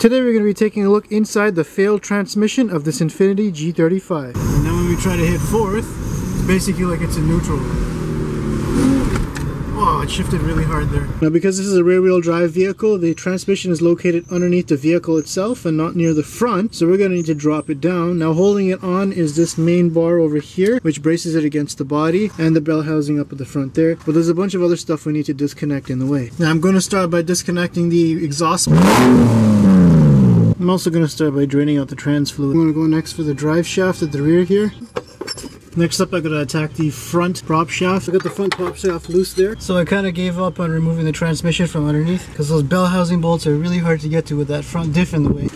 Today we're going to be taking a look inside the failed transmission of this Infiniti G35. And then when we try to hit fourth, it's basically like it's in neutral. Oh, it shifted really hard there. Now because this is a rear wheel drive vehicle, the transmission is located underneath the vehicle itself and not near the front. So we're going to need to drop it down. Now holding it on is this main bar over here, which braces it against the body and the bell housing up at the front there. But there's a bunch of other stuff we need to disconnect in the way. Now I'm going to start by disconnecting the exhaust. I'm also going to start by draining out the trans fluid. I'm going to go next for the drive shaft at the rear here. Next up, I gotta attack the front prop shaft. I got the front prop shaft loose there. So I kind of gave up on removing the transmission from underneath because those bell housing bolts are really hard to get to with that front diff in the way.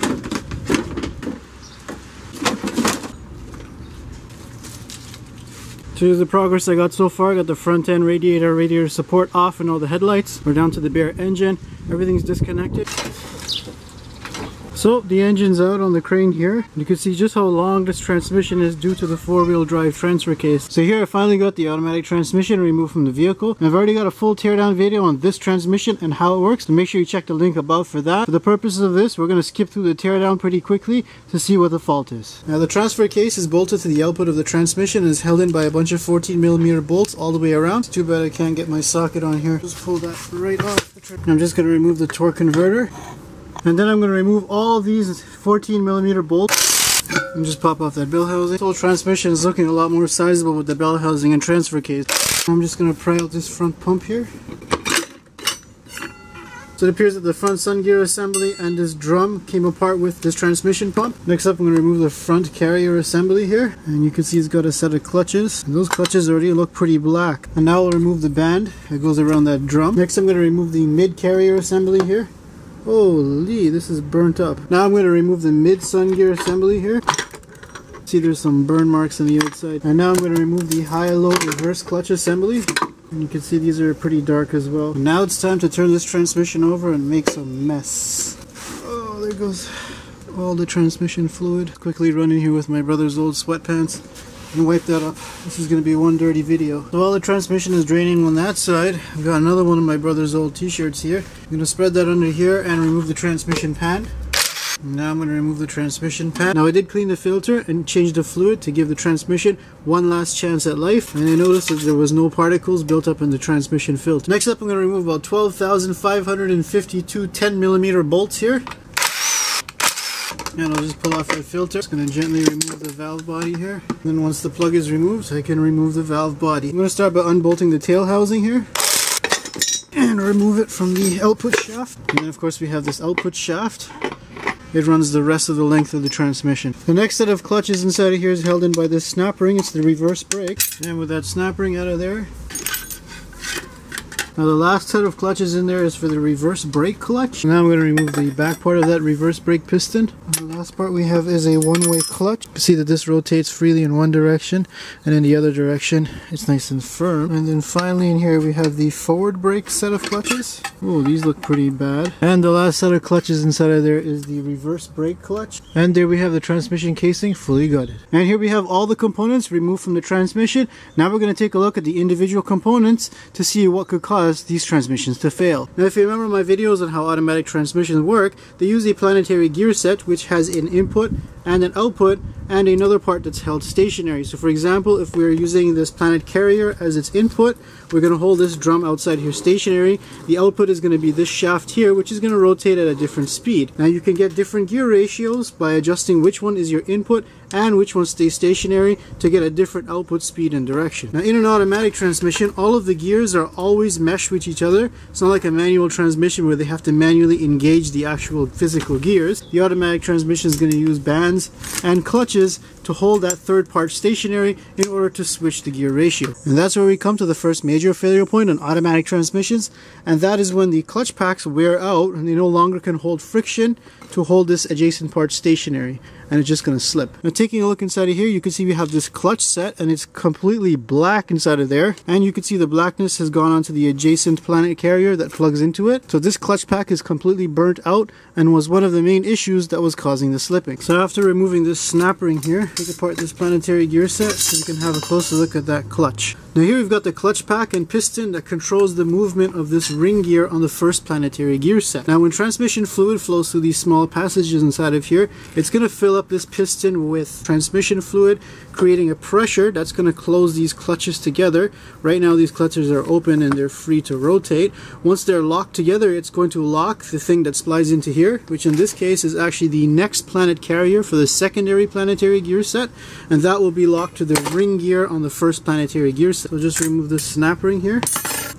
So here's the progress I got so far. I got the front end radiator, radiator support off and all the headlights. We're down to the bare engine. Everything's disconnected. So the engine's out on the crane here. You can see just how long this transmission is due to the four-wheel drive transfer case. So here I finally got the automatic transmission removed from the vehicle. I've already got a full teardown video on this transmission and how it works. So make sure you check the link above for that. For the purposes of this, we're going to skip through the teardown pretty quickly to see what the fault is. Now the transfer case is bolted to the output of the transmission and is held in by a bunch of 14 millimeter bolts all the way around. It's too bad I can't get my socket on here. Just pull that right off. I'm just going to remove the torque converter. And then I'm going to remove all these 14 millimeter bolts and just pop off that bell housing. This whole transmission is looking a lot more sizable with the bell housing and transfer case. I'm just going to pry out this front pump here. So it appears that the front sun gear assembly and this drum came apart with this transmission pump. Next up I'm going to remove the front carrier assembly here. And you can see it's got a set of clutches. And those clutches already look pretty black. And now I'll remove the band that goes around that drum. Next I'm going to remove the mid carrier assembly here. Holy, this is burnt up. Now I'm going to remove the mid sun gear assembly here. See there's some burn marks on the outside. And now I'm going to remove the high-low reverse clutch assembly. And you can see these are pretty dark as well. Now it's time to turn this transmission over and make some mess. Oh, there goes all the transmission fluid. Quickly run in here with my brother's old sweatpants and wipe that up. This is going to be one dirty video. So while the transmission is draining on that side, I've got another one of my brother's old t-shirts here. I'm going to spread that under here and remove the transmission pan. Now I'm going to remove the transmission pan. Now I did clean the filter and change the fluid to give the transmission one last chance at life. And I noticed that there was no particles built up in the transmission filter. Next up I'm going to remove about 12,552 10 millimeter bolts here. And I'll just pull off that filter. Just to gently remove the valve body here. And then once the plug is removed, I can remove the valve body. I'm to start by unbolting the tail housing here. And remove it from the output shaft. And then of course we have this output shaft. It runs the rest of the length of the transmission. The next set of clutches inside of here is held in by this snap ring. It's the reverse brake. And with that snap ring out of there, now the last set of clutches in there is for the reverse brake clutch. Now I'm going to remove the back part of that reverse brake piston. And the last part we have is a one-way clutch. You see that this rotates freely in one direction and in the other direction it's nice and firm. And then finally in here we have the forward brake set of clutches. Oh, these look pretty bad. And the last set of clutches inside of there is the reverse brake clutch. And there we have the transmission casing fully gutted. And here we have all the components removed from the transmission. Now we're going to take a look at the individual components to see what could cause cause these transmissions to fail. Now if you remember my videos on how automatic transmissions work, they use a planetary gear set which has an input and an output and another part that's held stationary. So for example, if we're using this planet carrier as its input, we're going to hold this drum outside here stationary. The output is going to be this shaft here, which is going to rotate at a different speed. Now you can get different gear ratios by adjusting which one is your input and which one stays stationary to get a different output speed and direction. Now in an automatic transmission, all of the gears are always meshed with each other. It's not like a manual transmission where they have to manually engage the actual physical gears. The automatic transmission is going to use bands and clutches to hold that third part stationary in order to switch the gear ratio. And that's where we come to the first major failure point on automatic transmissions, and that is when the clutch packs wear out and they no longer can hold friction to hold this adjacent part stationary. and it's just going to slip. Now taking a look inside of here, you can see we have this clutch set and it's completely black inside of there. And you can see the blackness has gone onto the adjacent planet carrier that plugs into it. So this clutch pack is completely burnt out and was one of the main issues that was causing the slipping. So after removing this snap ring here, take apart this planetary gear set so you can have a closer look at that clutch. Now here we've got the clutch pack and piston that controls the movement of this ring gear on the first planetary gear set. Now when transmission fluid flows through these small passages inside of here, it's going to fill up this piston with transmission fluid, creating a pressure that's going to close these clutches together. Right now these clutches are open and they're free to rotate. Once they're locked together, it's going to lock the thing that slides into here, which in this case is actually the next planet carrier for the secondary planetary gear set, and that will be locked to the ring gear on the first planetary gear set. So just remove this snap ring here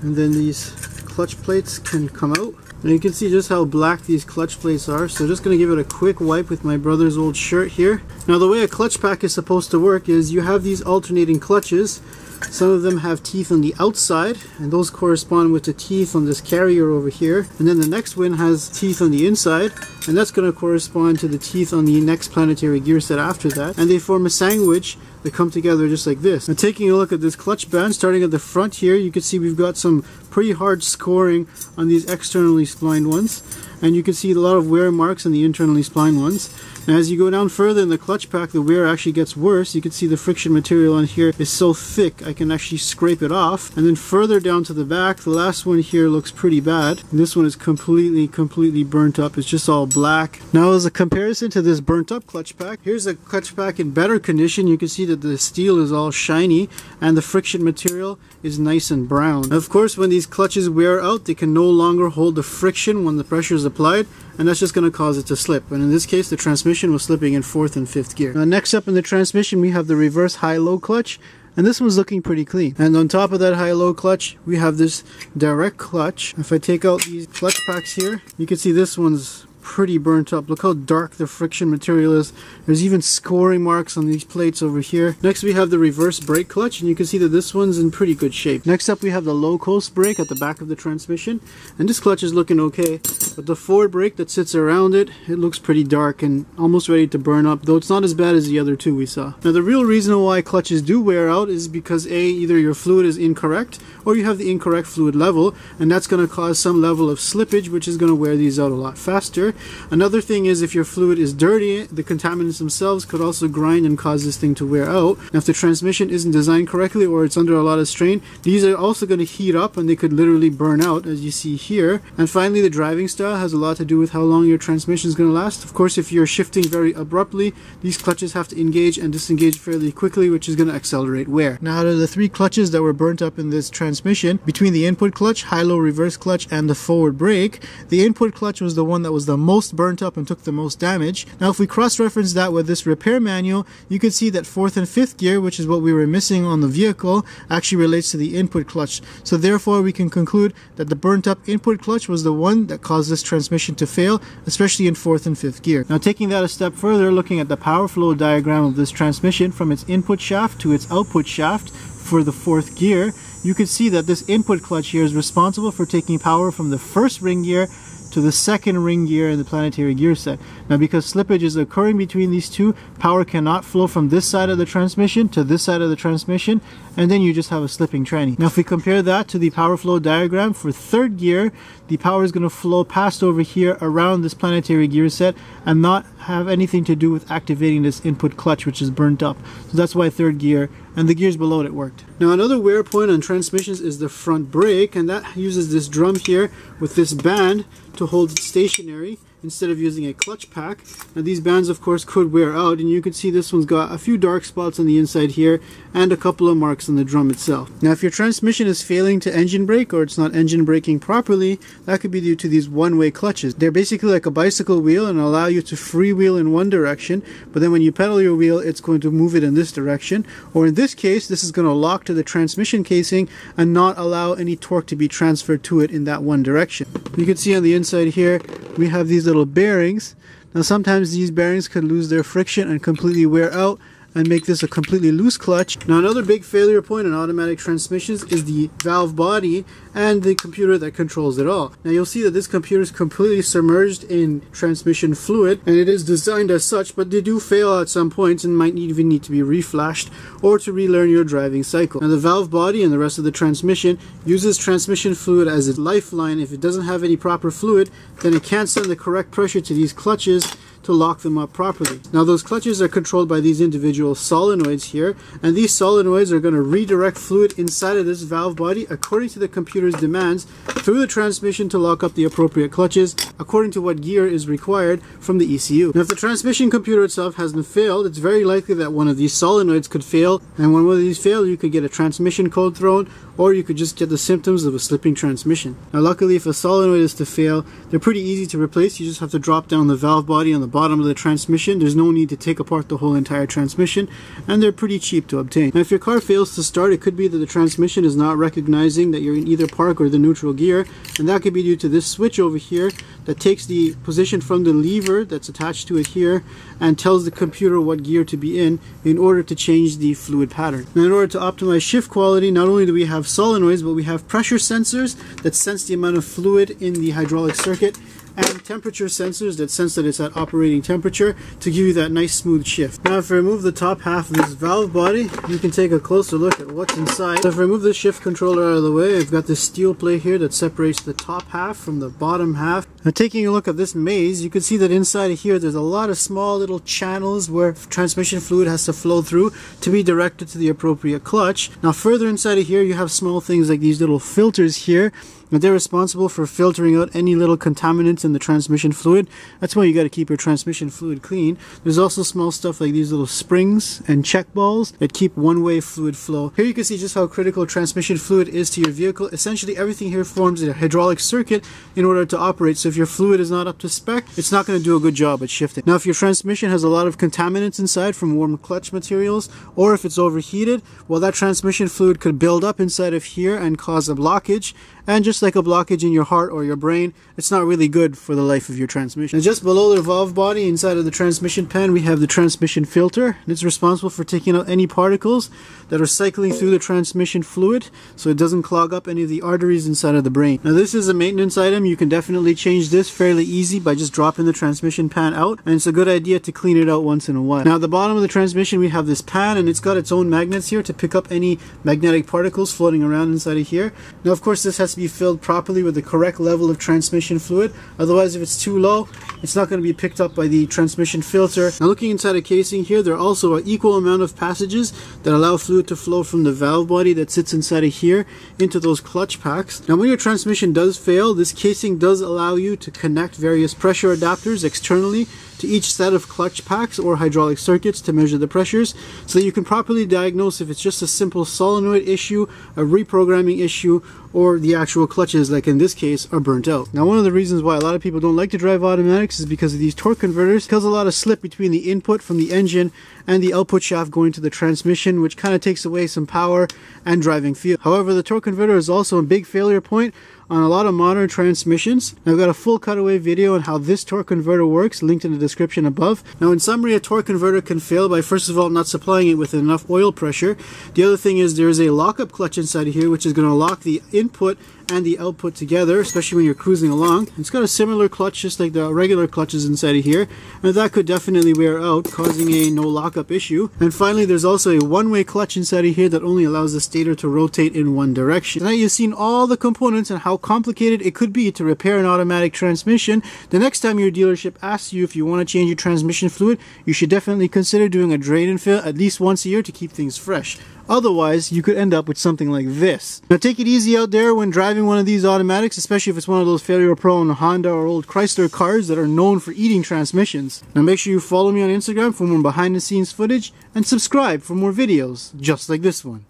and then these clutch plates can come out. And you can see just how black these clutch plates are. So just going to give it a quick wipe with my brother's old shirt here. Now the way a clutch pack is supposed to work is you have these alternating clutches some of them have teeth on the outside, and those correspond with the teeth on this carrier over here. And then the next one has teeth on the inside, and that's going to correspond to the teeth on the next planetary gear set after that. And they form a sandwich that come together just like this. Now taking a look at this clutch band, starting at the front here, you can see we've got some pretty hard scoring on these externally splined ones. And you can see a lot of wear marks on the internally splined ones. Now as you go down further in the clutch pack, the wear actually gets worse. You can see the friction material on here is so thick, I can actually scrape it off. And then further down to the back, the last one here looks pretty bad. And this one is completely, completely burnt up. It's just all black. Now as a comparison to this burnt up clutch pack, here's a clutch pack in better condition. You can see that the steel is all shiny and the friction material is nice and brown. Of course, when these clutches wear out, they can no longer hold the friction when the pressure is applied and that's just going to cause it to slip. And in this case, the transmission was slipping in fourth and fifth gear. Now, next up in the transmission, we have the reverse high-low clutch, and this one's looking pretty clean. And on top of that high-low clutch, we have this direct clutch. If I take out these clutch packs here, you can see this one's pretty burnt up. Look how dark the friction material is. There's even scoring marks on these plates over here. Next we have the reverse brake clutch and you can see that this one's in pretty good shape. Next up we have the low coast brake at the back of the transmission and this clutch is looking okay but the forward brake that sits around it it looks pretty dark and almost ready to burn up though it's not as bad as the other two we saw. Now the real reason why clutches do wear out is because A either your fluid is incorrect or you have the incorrect fluid level and that's going to cause some level of slippage which is going to wear these out a lot faster Another thing is if your fluid is dirty, the contaminants themselves could also grind and cause this thing to wear out. Now, if the transmission isn't designed correctly or it's under a lot of strain, these are also going to heat up and they could literally burn out as you see here. And finally, the driving style has a lot to do with how long your transmission is going to last. Of course, if you're shifting very abruptly, these clutches have to engage and disengage fairly quickly, which is going to accelerate wear. Now, out of the three clutches that were burnt up in this transmission, between the input clutch, high-low reverse clutch, and the forward brake, the input clutch was the one that was the most burnt up and took the most damage. Now if we cross-reference that with this repair manual, you can see that fourth and fifth gear, which is what we were missing on the vehicle, actually relates to the input clutch. So therefore we can conclude that the burnt up input clutch was the one that caused this transmission to fail, especially in fourth and fifth gear. Now taking that a step further, looking at the power flow diagram of this transmission from its input shaft to its output shaft for the fourth gear, you can see that this input clutch here is responsible for taking power from the first ring gear to the second ring gear in the planetary gear set. Now because slippage is occurring between these two, power cannot flow from this side of the transmission to this side of the transmission, and then you just have a slipping tranny. Now if we compare that to the power flow diagram for third gear, the power is going to flow past over here around this planetary gear set and not have anything to do with activating this input clutch which is burnt up. So that's why third gear and the gears below it worked. Now another wear point on transmissions is the front brake and that uses this drum here with this band to hold it stationary instead of using a clutch pack. Now these bands of course could wear out and you can see this one's got a few dark spots on the inside here and a couple of marks on the drum itself. Now if your transmission is failing to engine brake or it's not engine braking properly, that could be due to these one-way clutches. They're basically like a bicycle wheel and allow you to freewheel in one direction, but then when you pedal your wheel, it's going to move it in this direction. Or in this case, this is going to lock to the transmission casing and not allow any torque to be transferred to it in that one direction. You can see on the inside here, we have these little bearings. Now sometimes these bearings could lose their friction and completely wear out and make this a completely loose clutch. Now another big failure point in automatic transmissions is the valve body and the computer that controls it all. Now you'll see that this computer is completely submerged in transmission fluid and it is designed as such but they do fail at some points and might even need to be reflashed or to relearn your driving cycle. Now the valve body and the rest of the transmission uses transmission fluid as a lifeline. If it doesn't have any proper fluid then it can't send the correct pressure to these clutches to lock them up properly. Now those clutches are controlled by these individual solenoids here and these solenoids are going to redirect fluid inside of this valve body according to the computer's demands through the transmission to lock up the appropriate clutches according to what gear is required from the ECU. Now if the transmission computer itself hasn't failed it's very likely that one of these solenoids could fail and when one of these fail you could get a transmission code thrown or you could just get the symptoms of a slipping transmission. Now luckily if a solenoid is to fail they're pretty easy to replace you just have to drop down the valve body on the bottom of the transmission. There's no need to take apart the whole entire transmission and they're pretty cheap to obtain. Now if your car fails to start it could be that the transmission is not recognizing that you're in either park or the neutral gear and that could be due to this switch over here that takes the position from the lever that's attached to it here and tells the computer what gear to be in in order to change the fluid pattern. Now in order to optimize shift quality not only do we have solenoids but we have pressure sensors that sense the amount of fluid in the hydraulic circuit and temperature sensors that sense that it's at operating temperature to give you that nice smooth shift. Now if I remove the top half of this valve body, you can take a closer look at what's inside. So if I remove the shift controller out of the way, I've got this steel plate here that separates the top half from the bottom half. Now taking a look at this maze, you can see that inside of here there's a lot of small little channels where transmission fluid has to flow through to be directed to the appropriate clutch. Now further inside of here you have small things like these little filters here and they're responsible for filtering out any little contaminants in the transmission fluid. That's why you got to keep your transmission fluid clean. There's also small stuff like these little springs and check balls that keep one-way fluid flow. Here you can see just how critical transmission fluid is to your vehicle. Essentially everything here forms a hydraulic circuit in order to operate. So if your fluid is not up to spec, it's not going to do a good job at shifting. Now if your transmission has a lot of contaminants inside from warm clutch materials or if it's overheated, well that transmission fluid could build up inside of here and cause a blockage and just like a blockage in your heart or your brain, it's not really good for the life of your transmission. And just below the valve body, inside of the transmission pan, we have the transmission filter. And it's responsible for taking out any particles that are cycling through the transmission fluid so it doesn't clog up any of the arteries inside of the brain. Now this is a maintenance item. You can definitely change this fairly easy by just dropping the transmission pan out and it's a good idea to clean it out once in a while. Now at the bottom of the transmission we have this pan and it's got its own magnets here to pick up any magnetic particles floating around inside of here. Now of course this has to be filled properly with the correct level of transmission fluid. Otherwise, if it's too low, it's not going to be picked up by the transmission filter. Now looking inside a casing here, there are also an equal amount of passages that allow fluid to flow from the valve body that sits inside of here into those clutch packs. Now when your transmission does fail, this casing does allow you to connect various pressure adapters externally to each set of clutch packs or hydraulic circuits to measure the pressures so that you can properly diagnose if it's just a simple solenoid issue, a reprogramming issue, or the actual clutches, like in this case, are burnt out. Now one of the reasons why a lot of people don't like to drive automatics is because of these torque converters. cause a lot of slip between the input from the engine and the output shaft going to the transmission, which kind of takes away some power and driving feel. However, the torque converter is also a big failure point on a lot of modern transmissions. I've got a full cutaway video on how this torque converter works, linked in the description above. Now in summary, a torque converter can fail by first of all not supplying it with enough oil pressure. The other thing is there's a lockup clutch inside of here which is going to lock the input and the output together, especially when you're cruising along. It's got a similar clutch just like the regular clutches inside of here, and that could definitely wear out, causing a no lockup issue. And finally, there's also a one-way clutch inside of here that only allows the stator to rotate in one direction. Now you've seen all the components and how complicated it could be to repair an automatic transmission. The next time your dealership asks you if you want to change your transmission fluid, you should definitely consider doing a drain and fill at least once a year to keep things fresh. Otherwise, you could end up with something like this. Now take it easy out there when driving one of these automatics, especially if it's one of those failure prone Honda or old Chrysler cars that are known for eating transmissions. Now make sure you follow me on Instagram for more behind the scenes footage and subscribe for more videos just like this one.